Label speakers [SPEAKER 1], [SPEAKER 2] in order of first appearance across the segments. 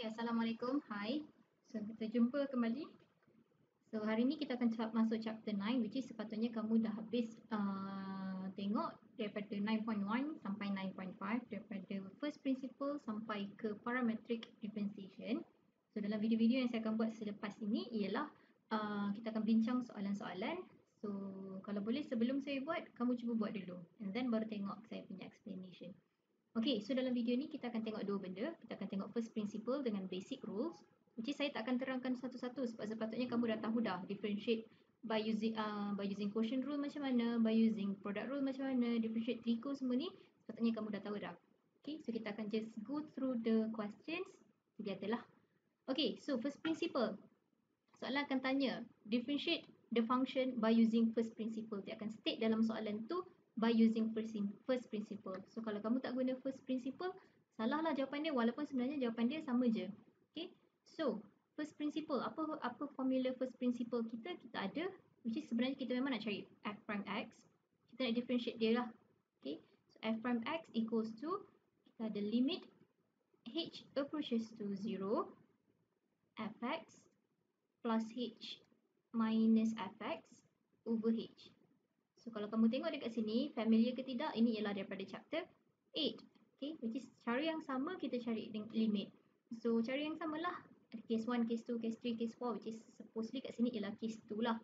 [SPEAKER 1] Okay, Assalamualaikum. Hai. So, kita jumpa kembali. So, hari ni kita akan masuk chapter 9 which is sepatutnya kamu dah habis uh, tengok daripada 9.1 sampai 9.5 daripada first principle sampai ke parametric differentiation. So, dalam video-video yang saya akan buat selepas ini ialah uh, kita akan bincang soalan-soalan. So, kalau boleh sebelum saya buat, kamu cuba buat dulu and then baru tengok saya punya explanation. Okay, so dalam video ni kita akan tengok dua benda. Kita akan tengok first principle dengan basic rules. Which saya tak akan terangkan satu-satu sebab sepatutnya kamu dah tahu dah differentiate by using uh, by using quotient rule macam mana, by using product rule macam mana, differentiate trico semua ni sepatutnya kamu dah tahu dah. Okay, so kita akan just go through the questions lah. Okay, so first principle. Soalan akan tanya, differentiate the function by using first principle. Dia akan state dalam soalan tu by using first, principle. So kalau kamu tak guna first principle, salahlah jawapan dia walaupun sebenarnya jawapan dia sama je. Okay. So, first principle, apa apa formula first principle kita? Kita ada, which is sebenarnya kita memang nak cari f prime x. Kita nak differentiate dia lah. Okay. So, f prime x equals to, kita ada limit h approaches to 0, fx plus h minus fx over h. So kalau kamu tengok dekat sini, familiar ke tidak, ini ialah daripada chapter 8. Okay, which is cara yang sama kita cari limit. So cara yang samalah, ada case 1, case 2, case 3, case 4 which is supposedly kat sini ialah case 2 lah.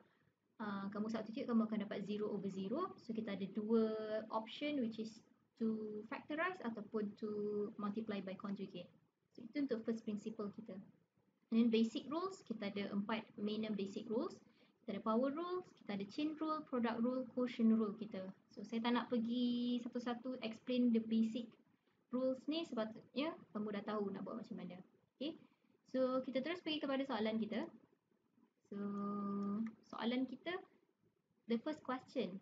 [SPEAKER 1] Uh, kamu substitute, kamu akan dapat 0 over 0. So kita ada dua option which is to factorize ataupun to multiply by conjugate. So itu untuk first principle kita. And then basic rules, kita ada empat main and basic rules. Kita ada power rules, kita ada chain rule, product rule, quotient rule kita. So saya tak nak pergi satu-satu explain the basic rules ni sepatutnya kamu dah tahu nak buat macam mana. Okay. So kita terus pergi kepada soalan kita. So soalan kita, the first question.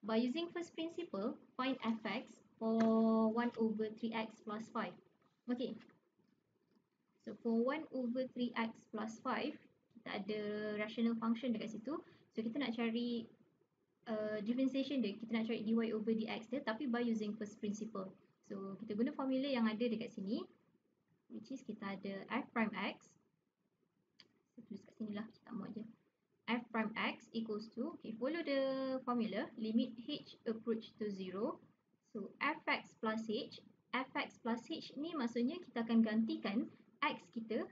[SPEAKER 1] By using first principle, find fx for 1 over 3x plus 5. Okay. So for 1 over 3x plus 5, kita ada rational function dekat situ. So kita nak cari uh, differentiation dia, kita nak cari dy over dx dia tapi by using first principle. So kita guna formula yang ada dekat sini which is kita ada f prime x saya tulis kat sini lah, tak mau je f prime x equals to, okay, follow the formula limit h approach to 0 so fx plus h fx plus h ni maksudnya kita akan gantikan x kita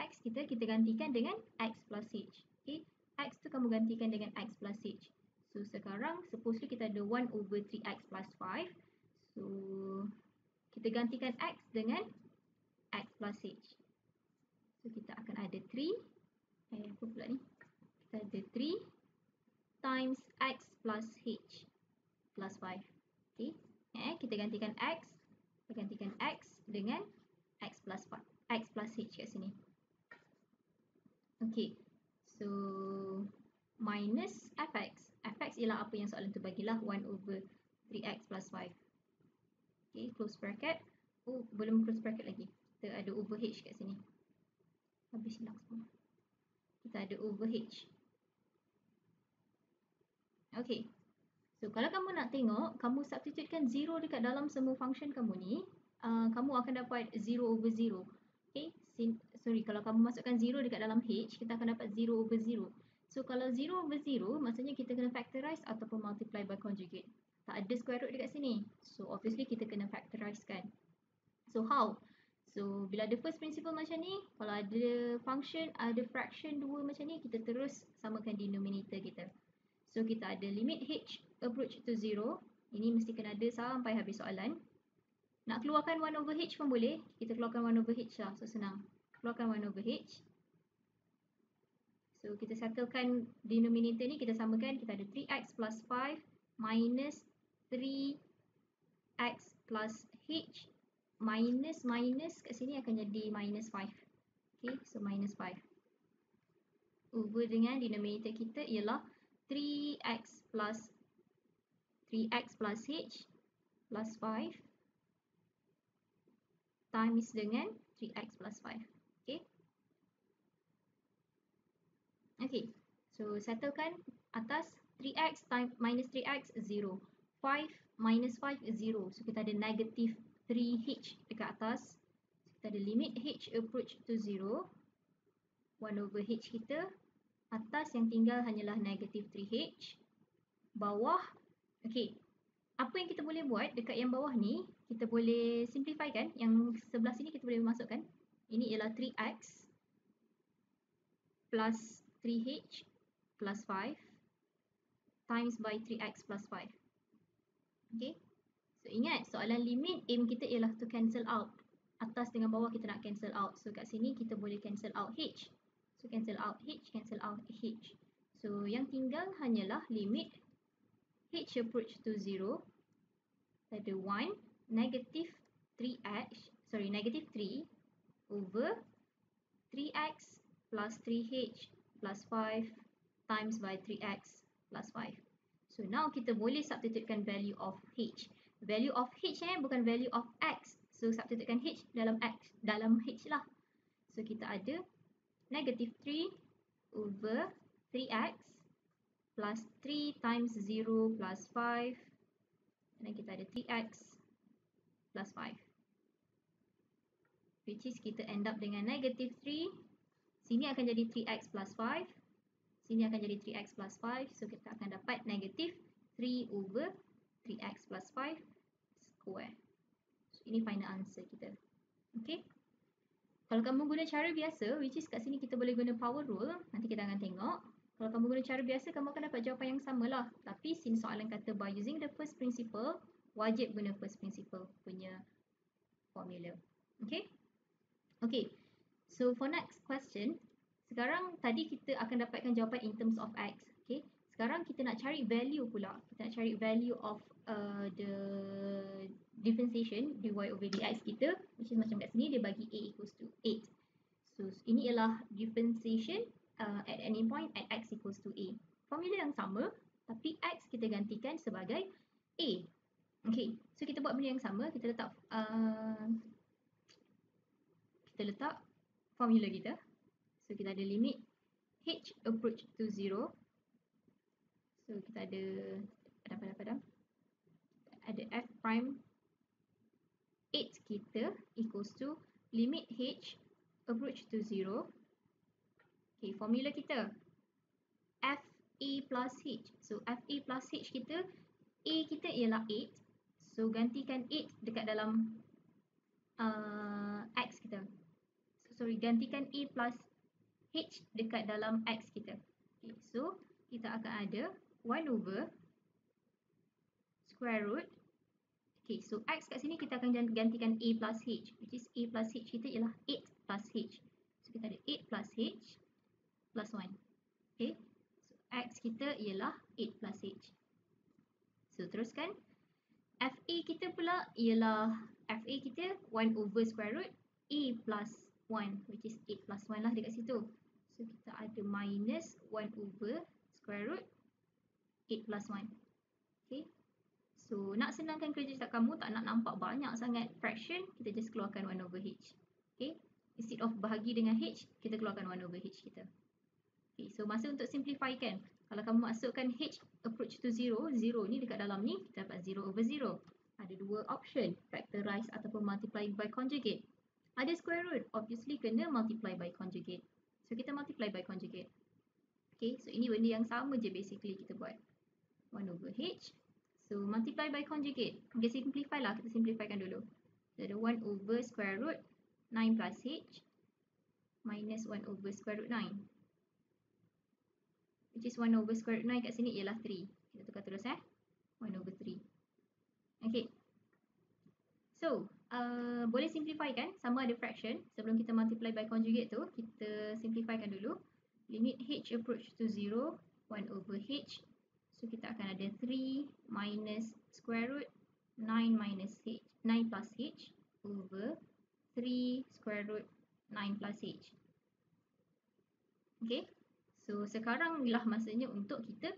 [SPEAKER 1] x kita kita gantikan dengan x plus h. Okay. x tu kamu gantikan dengan x plus h. So sekarang supposedly kita ada 1 over 3x plus 5. So kita gantikan x dengan x plus h. So kita akan ada 3. Eh apa pula ni? Kita ada 3 times x plus h plus 5. Okay. Eh, kita gantikan x. Kita gantikan x dengan x plus 5. x plus h kat sini. Okay. So, minus fx. fx ialah apa yang soalan tu bagilah. 1 over 3x plus 5. Okay, close bracket. Oh, belum close bracket lagi. Kita ada over h kat sini. Habis hilang semua. Kita ada over h. Okay. So, kalau kamu nak tengok, kamu substitutekan 0 dekat dalam semua function kamu ni, uh, kamu akan dapat 0 over 0. Okay, sorry kalau kamu masukkan 0 dekat dalam H, kita akan dapat 0 over 0. So kalau 0 over 0, maksudnya kita kena factorize ataupun multiply by conjugate. Tak ada square root dekat sini. So obviously kita kena factorize kan. So how? So bila ada first principle macam ni, kalau ada function, ada fraction 2 macam ni, kita terus samakan denominator kita. So kita ada limit H approach to 0. Ini mesti kena ada sampai habis soalan. Nak keluarkan 1 over H pun boleh. Kita keluarkan 1 over H lah. So senang keluarkan 1 over h. So kita settlekan denominator ni kita samakan kita ada 3x plus 5 minus 3x plus h minus minus kat sini akan jadi minus 5. Okay, so minus 5. Over dengan denominator kita ialah 3x plus 3x plus h plus 5 times dengan 3x plus 5. Okay, so settlekan atas 3x times minus 3x 0. 5 minus 5 0. So kita ada negative 3h dekat atas. kita ada limit h approach to 0 1 over h kita. Atas yang tinggal hanyalah negative 3h bawah. Okey apa yang kita boleh buat dekat yang bawah ni kita boleh simplify kan? Yang sebelah sini kita boleh masukkan. Ini ialah 3x plus 3h plus 5 times by 3x plus 5 okey so ingat soalan limit aim kita ialah to cancel out atas dengan bawah kita nak cancel out. So kat sini kita boleh cancel out H. So cancel out H, cancel out H. So yang tinggal hanyalah limit H approach to 0. Ada 1 negative 3H, sorry negative 3 over 3X plus 3H plus 5 times by 3X plus 5. So now kita boleh substitutekan value of H. Value of H eh bukan value of X. So substitutekan H dalam X, dalam H lah. So kita ada negative 3 over 3X plus 3 times 0 plus 5. Dan kita ada 3X plus 5. Which is kita end up dengan negative 3. Sini akan jadi 3X plus 5. Sini akan jadi 3X plus 5. So kita akan dapat negative 3 over 3X plus 5 square ini final answer kita. Okay. Kalau kamu guna cara biasa, which is kat sini kita boleh guna power rule, nanti kita akan tengok. Kalau kamu guna cara biasa, kamu akan dapat jawapan yang sama lah. Tapi since soalan kata by using the first principle, wajib guna first principle punya formula. Okay. Okay. So for next question, sekarang tadi kita akan dapatkan jawapan in terms of x. Okay. Sekarang kita nak cari value pula. Kita nak cari value of uh, the differentiation dy over dx kita which is macam kat sini dia bagi a equals to 8 so ini ialah differentiation uh, at any point at x equals to a formula yang sama tapi x kita gantikan sebagai a okay so kita buat benda yang sama kita letak uh, kita letak formula kita so kita ada limit h approach to 0 so kita ada padam-padam ada f prime 8 kita equals to limit h approach to 0. Okay, formula kita f a plus h. So f a plus h kita, a kita ialah 8. So gantikan 8 dekat dalam uh, x kita. So, gantikan a plus h dekat dalam x kita. Okay, so kita akan ada 1 over square root Okay, so X kat sini kita akan gantikan A plus H. Which is A plus H kita ialah 8 plus H. So kita ada 8 plus H plus 1. Okay, so X kita ialah 8 plus H. So teruskan. FA kita pula ialah FA kita 1 over square root A plus 1. Which is 8 plus 1 lah dekat situ. So kita ada minus 1 over square root 8 plus 1. Okay. So nak senangkan kerja tak kamu tak nak nampak banyak sangat fraction, kita just keluarkan 1 over h. Okay. Instead of bahagi dengan h, kita keluarkan 1 over h kita. Okay. So masa untuk simplify kan. Kalau kamu masukkan h approach to 0, 0 ni dekat dalam ni, kita dapat 0 over 0. Ada dua option, factorize ataupun multiply by conjugate. Ada square root, obviously kena multiply by conjugate. So kita multiply by conjugate. Okay, so ini benda yang sama je basically kita buat. 1 over h So multiply by conjugate. Okay, simplify lah. Kita simplifikan dulu. So ada 1 over square root 9 plus h minus 1 over square root 9. Which is 1 over square root 9 kat sini ialah 3. Kita tukar terus eh. 1 over 3. Okay. So, uh, boleh simplify kan? Sama ada fraction. Sebelum kita multiply by conjugate tu, kita simplifykan dulu. Limit h approach to 0, 1 over h So kita akan ada 3 minus square root 9 minus h 9 plus h over 3 square root 9 plus h. Okay. So sekarang lah masanya untuk kita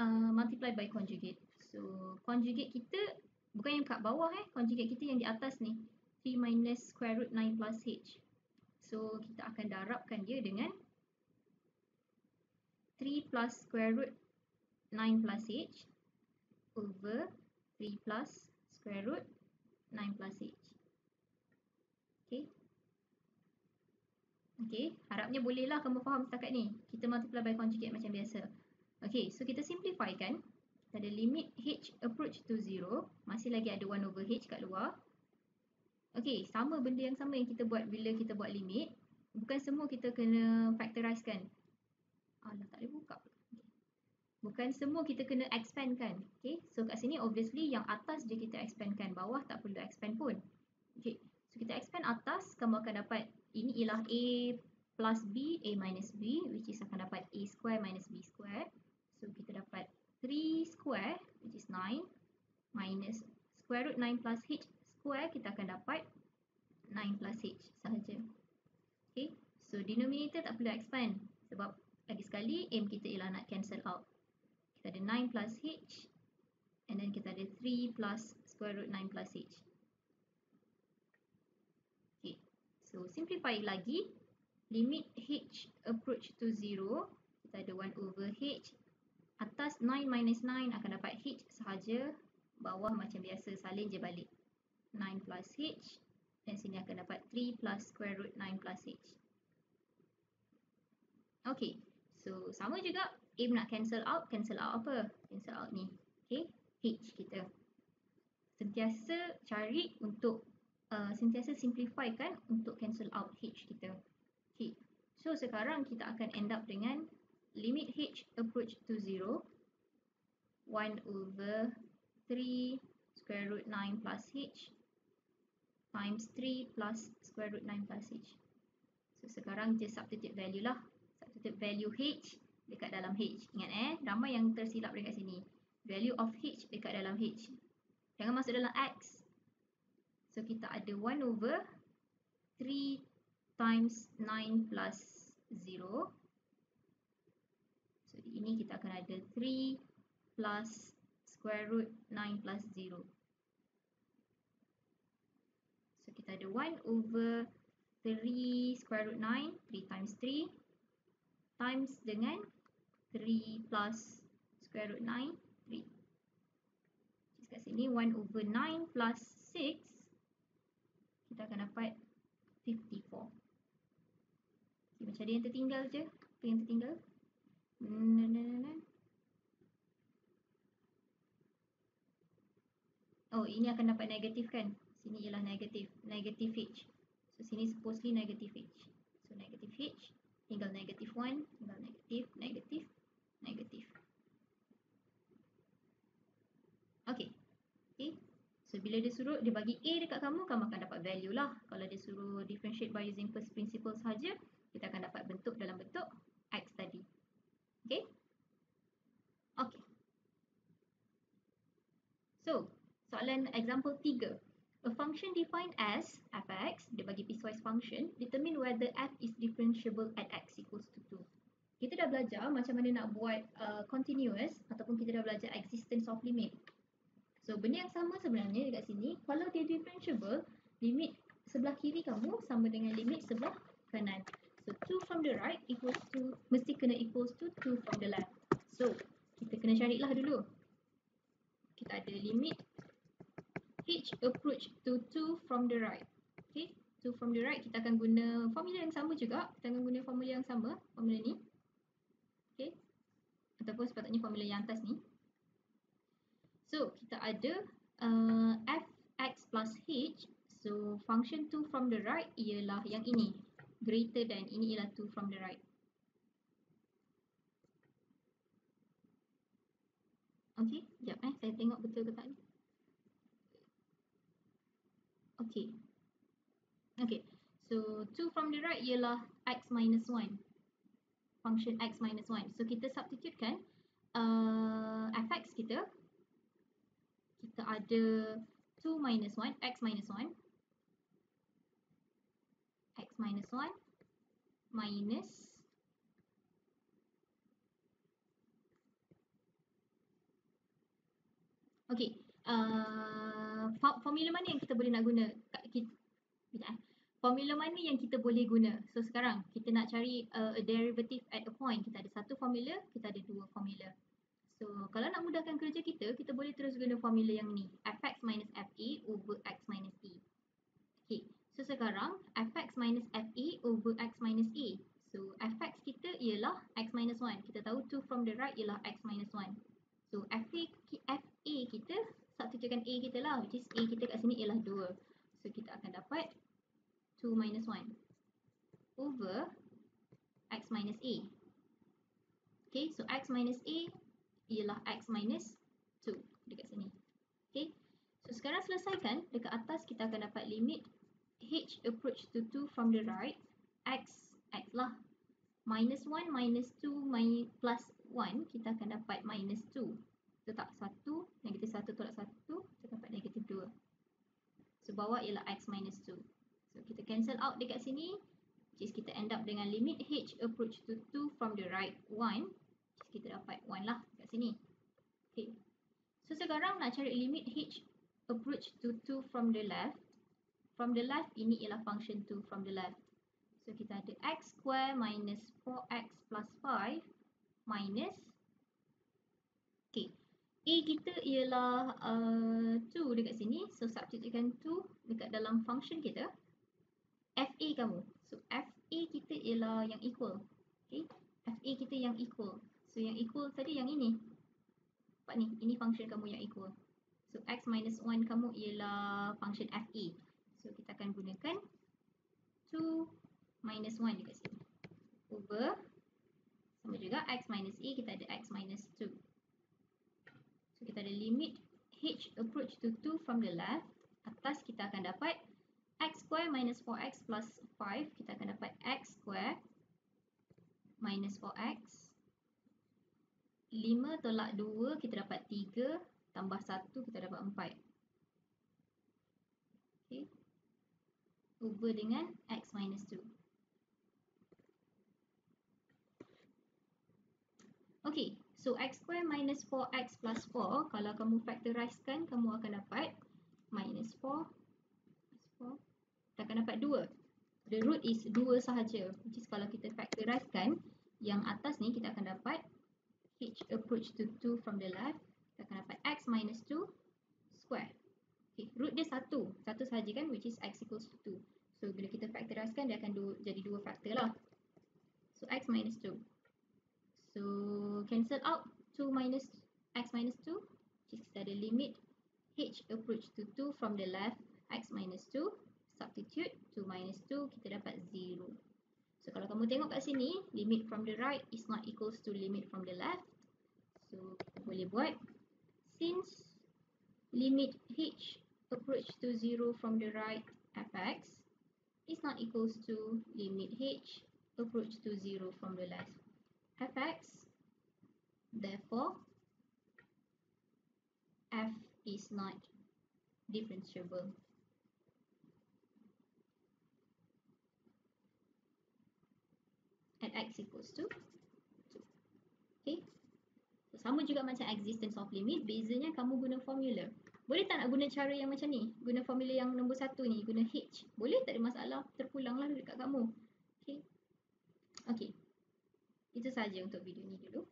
[SPEAKER 1] uh, multiply by conjugate. So conjugate kita bukan yang kat bawah eh. Conjugate kita yang di atas ni. 3 minus square root 9 plus h. So kita akan darabkan dia dengan 3 plus square root 9 plus h over 3 plus square root 9 plus h. Okay. Okay, harapnya bolehlah kamu faham setakat ni. Kita multiply by conjugate macam biasa. Okay, so kita simplify kan. Ada limit h approach to 0. Masih lagi ada 1 over h kat luar. Okay, sama benda yang sama yang kita buat bila kita buat limit. Bukan semua kita kena factorize kan. Alah, tak boleh buka. Bukan semua kita kena expand kan. Okay, so kat sini obviously yang atas je kita expand kan. Bawah tak perlu expand pun. Okay, so kita expand atas, kamu akan dapat ini ialah A plus B, A minus B which is akan dapat A square minus B square. So kita dapat 3 square which is 9 minus square root 9 plus H square kita akan dapat 9 plus H sahaja. Okay, so denominator tak perlu expand sebab lagi sekali aim kita ialah nak cancel out. Kita ada 9 plus H and then kita ada 3 plus square root 9 plus H. So simplify lagi limit h approach to 0 kita ada 1 over h atas 9 minus 9 akan dapat h sahaja bawah macam biasa salin je balik 9 plus h dan sini akan dapat 3 plus square root 9 plus h Okay, so sama juga aim nak cancel out, cancel out apa? Cancel out ni, okay, h kita sentiasa cari untuk uh, sentiasa simplify kan untuk cancel out H kita. Okay. So sekarang kita akan end up dengan limit H approach to 0 1 over 3 square root 9 plus H times 3 plus square root 9 plus H. So sekarang just substitute value lah. Substitute value H dekat dalam H. Ingat eh, ramai yang tersilap dekat sini. Value of H dekat dalam H. Jangan masuk dalam X. So kita ada 1 over 3 times 9 plus 0. So di ini kita akan ada 3 plus square root 9 plus 0. So kita ada 1 over 3 square root 9, 3 times 3 times dengan 3 plus square root 9, 3. Kat sini 1 over 9 plus 6 kita akan dapat 54. Okay, macam ada yang tertinggal je. Apa yang tertinggal? Oh, ini akan dapat negatif kan? Sini ialah negatif. Negatif H. So, sini supposedly negatif H. So, negatif H. Tinggal negatif 1. Tinggal negatif, negatif, negatif. Okay. Okay. So bila dia suruh dia bagi A dekat kamu, kamu akan dapat value lah. Kalau dia suruh differentiate by using first principle sahaja, kita akan dapat bentuk dalam bentuk X tadi. Okay? Okay. So, soalan example 3. A defined as fx, dia bagi piecewise function, determine whether f is differentiable at x equals to 2. Kita dah belajar macam mana nak buat uh, continuous ataupun kita dah belajar existence of limit. So benda yang sama sebenarnya dekat sini Kalau dia differentiable Limit sebelah kiri kamu sama dengan limit sebelah kanan So 2 from the right equals to Mesti kena equals to 2 from the left So kita kena carilah dulu Kita ada limit H approach to 2 from the right Okay 2 from the right kita akan guna formula yang sama juga Kita akan guna formula yang sama Formula ni Okay Ataupun sepatutnya formula yang atas ni So kita ada uh, fx plus h. So function 2 from the right ialah yang ini. Greater than ini ialah 2 from the right. Okay, sekejap eh. Saya tengok betul ke tak ni. Okay. Okay. So 2 from the right ialah x minus 1. Function x minus 1. So kita substitute kan uh, fx kita kita ada 2 minus 1, x minus 1 x minus 1 minus Okay, uh, formula mana yang kita boleh nak guna? Kita. Formula mana yang kita boleh guna? So sekarang kita nak cari uh, a derivative at a point. Kita ada satu formula, kita ada dua formula. So, kalau nak mudahkan kerja kita, kita boleh terus guna formula yang ni. fx minus fa over x minus e. Okay. So sekarang fx minus fa over x minus a. So fx kita ialah x minus 1. Kita tahu 2 from the right ialah x minus 1. So fa, kita substitutekan a kita lah which is a kita kat sini ialah 2. So kita akan dapat 2 minus 1 over x minus a. Okay, so x minus a ialah x minus 2 dekat sini. Okay, so sekarang selesaikan dekat atas kita akan dapat limit h approach to 2 from the right x x lah minus 1 minus 2 minus plus 1 kita akan dapat minus 2 letak 1 negatif 1 tolak 1 kita dapat negatif 2 so bawah ialah x minus 2 so kita cancel out dekat sini is kita end up dengan limit h approach to 2 from the right 1 which is kita dapat 1 lah dekat sini okay. so sekarang nak cari limit h approach to 2 from the left From the left, ini ialah function 2 from the left. So, kita ada x square minus 4x plus 5 minus. A kita ialah uh, 2 dekat sini. So, substitutekan 2 dekat dalam function kita. FA kamu. So, FA kita ialah yang equal. Okay. FA kita yang equal. So, yang equal tadi yang ini. Nampak ni. Ini function kamu yang equal. So, x minus 1 kamu ialah function FA. So kita akan gunakan 2 minus 1 dekat sini. Over sama juga x minus a kita ada x minus 2. So kita ada limit h approach to 2 from the left. Atas kita akan dapat x square minus 4x plus 5. Kita akan dapat x square minus 4x. 5 tolak 2 kita dapat 3 tambah 1 kita dapat 4. Okay over dengan x minus 2. Okay, so x square minus 4x plus 4, kalau kamu factorizekan, kamu akan dapat minus 4 plus 4. Kita akan dapat 2. The root is 2 sahaja. Which is kalau kita factorizekan, yang atas ni kita akan dapat h approach to 2 from the left. Kita akan dapat x minus 2 square. Okay, root dia satu. Satu sahaja kan which is x equals to 2. So bila kita factorizekan dia akan jadi dua faktor lah. So x minus 2. So cancel out 2 minus x minus 2. Which kita ada limit h approach to 2 from the left x minus 2. Substitute 2 minus 2 kita dapat 0. So kalau kamu tengok kat sini limit from the right is not equals to limit from the left. So kita boleh buat since limit h approach to 0 from the right fx is not equals to limit h approach to 0 from the left fx therefore f is not differentiable at x equals to 2 okay so, sama juga macam existence of limit bezanya kamu guna formula boleh tak nak guna cara yang macam ni? Guna formula yang nombor satu ni, guna H. Boleh tak ada masalah? Terpulanglah dekat kamu. Okay. Okay. Itu saja untuk video ni dulu.